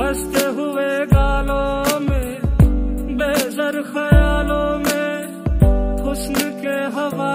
हँसते हुए गालों में बेजर ख्यालों में हुस्न के हवा